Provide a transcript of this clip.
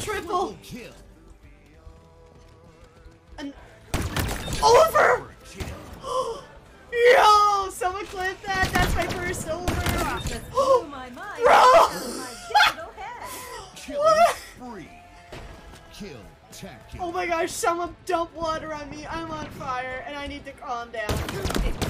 Triple. Kill. An over. Yo, someone clip that. That's my first over. Oh my mind. Bro! What? Kill. Oh my gosh, someone dump water on me. I'm on fire and I need to calm down.